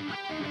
we